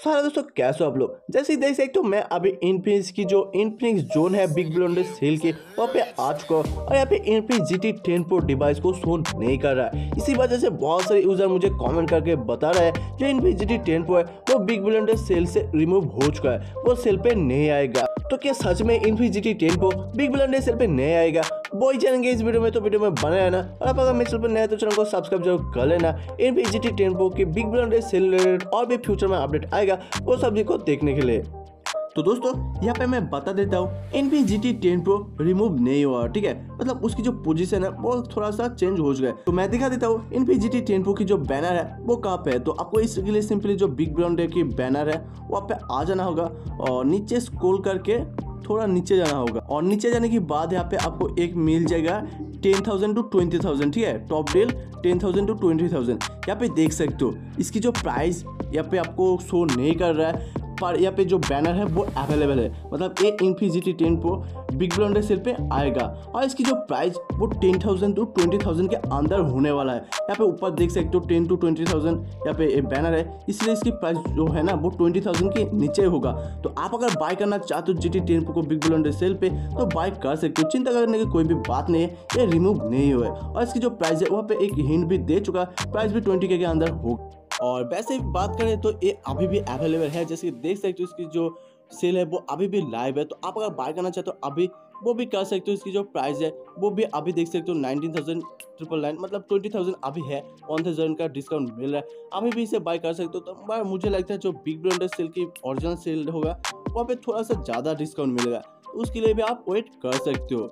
सारा दोस्तों, कैसे हो आप लोग? जैसे देख सकते हो, मैं अभी इनफिनिक्स की जो इनफिनिक्स जोन है बिग बिलियन सेल की, वहाँ पे आ चुका हूँ। और यहाँ पे Infinix G T ten pro device को शो नहीं कर रहा है। इसी वजह से बहुत सारे यूज़र मुझे कमेंट करके बता रहे हैं, जो Infinix G T ten pro है, वो बिग बिलियन सेल से रिमूव हो चुका है। वो सेल पे नहीं आएगा। तो क्या सच में Infinix G T ten pro big billion sale पे नहीं आएगा? वो ही जानेंगे इस वीडियो में तो वीडियो में बने रहना। और आप अगर मेरे चैनल पर नए तो चैनल को सब्सक्राइब ज़रूर कर लेना। Infinix G T ten pro की बिग बिलियन सेल रिलेटेड और भी फ्यूचर में अपडेट आएगा वो सब्ज़ी को देखने के लिए। तो दोस्तों, यहाँ पे मैं बता देता हूँ N P G T ten pro remove नहीं हुआ, ठीक है? मतलब उसकी जो पोजीशन है, वो थोड़ा सा चेंज हो चुका है। तो मैं दिखा देता हूँ N P G T ten pro की जो बैनर है, वो कहाँ पे है? तो आपको इसके लिए सिंपली जो बिग ब्राउंड की बैनर है वहाँ पे आ जाना होगा। और नीचे स्क्रॉल करके थोड़ा नीचे जाना होगा। और नीचे जाने के बाद यहाँ पे आपको एक मिल जाएगा ten thousand to twenty thousand, ठीक है? Top deal ten thousand to twenty thousand. यहाँ पे देख सकते हो, इसकी जो प्राइस यहाँ पे आपको शो नहीं कर रहा है। पर यहाँ पे जो बैनर है, वो अवेलेबल है। मतलब ए इन्फिजिटी टेन प्रो बिग ब्रांडर सेल पे आएगा। और इसकी जो प्राइस वो ten thousand to twenty thousand के अंदर होने वाला है। यहाँ पे ऊपर देख सकते हो टेन टू ट्वेंटी थाउज़ेंड यहाँ पे बैनर है। इसलिए इसकी प्राइस जो है ना, वो ट्वेंटी थाउज़ेंड के नीचे होगा। तो आप अगर बाय करना चाहते हो जी टी टेन प्रो को बिग ब्रांडर सेल पे तो बाय कर सकते हो। चिंता करने की कोई भी बात नहीं है, ये रिमूव नहीं हुआ है। और इसकी जो प्राइस है, वहाँ पे एक हिंट भी दे चुका है। प्राइस भी ट्वेंटी के अंदर होगा और वैसे बात करें तो ये अभी भी अवेलेबल है। जैसे कि देख सकते हो इसकी जो सेल है, वो अभी भी लाइव है। तो आप अगर बाय करना चाहते हो, अभी वो भी कर सकते हो, इसकी जो प्राइस है, वो भी अभी देख सकते हो नाइनटीन थाउज़ेंड ट्रिपल नाइन मतलब ट्वेंटी थाउज़ेंड अभी है। वन थाउज़ेंड का डिस्काउंट मिल रहा है। अभी भी इसे बाय कर सकते हो। तो भाई, मुझे लगता है जो बिग ब्रांडर सेल की ओरिजिनल सेल होगा, वहाँ पे थोड़ा सा ज़्यादा डिस्काउंट मिलेगा। तो उसके लिए भी आप वेट कर सकते हो।